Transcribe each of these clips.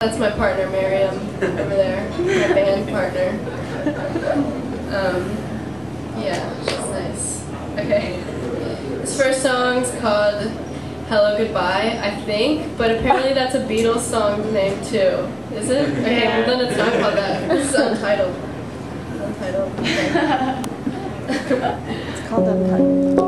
That's my partner, Miriam, over there, my band partner. Um, yeah, she's nice. Okay. This first song's called Hello Goodbye, I think, but apparently that's a Beatles song name too. Is it? Okay, yeah. well then it's not called that. It's untitled. Untitled. it's called Untitled.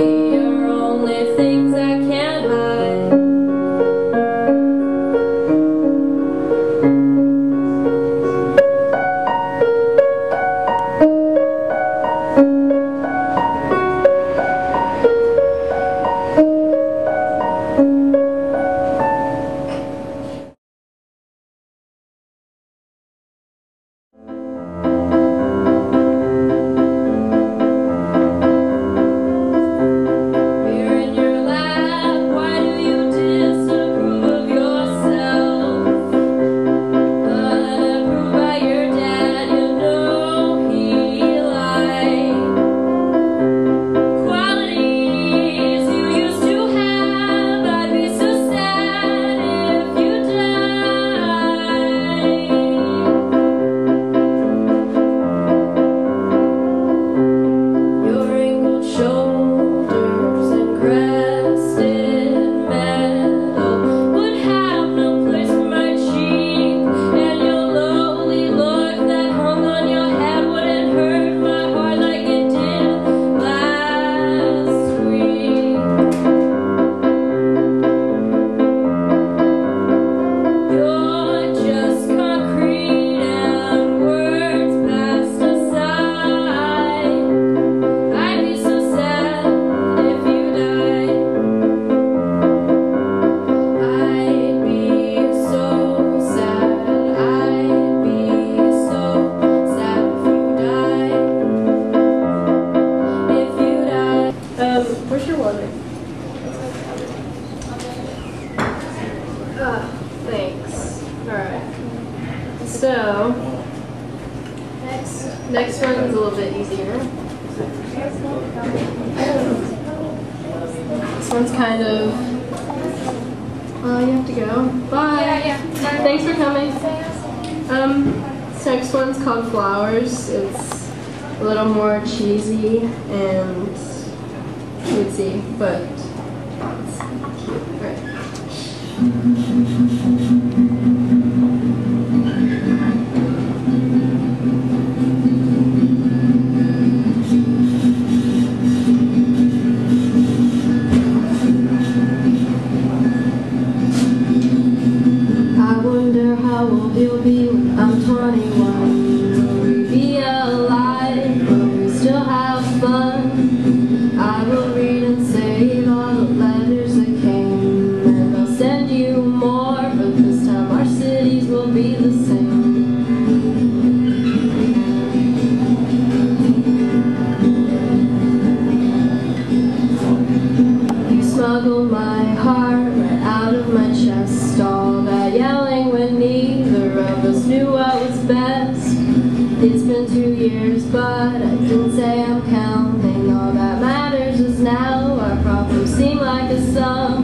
So, next, next one is a little bit easier. This one's kind of. Well, you have to go. Bye. Yeah, yeah. Thanks for coming. Um, this next one's called Flowers. It's a little more cheesy and cutesy, but it's cute. Alright. I you'll be when I'm 21. Will we be alive? Will we still have fun? I will read and save all the letters that came, and I'll send you more. But this time our cities will be the same. You smuggled my heart years, but I didn't say I'm counting. All that matters is now our problems seem like a summer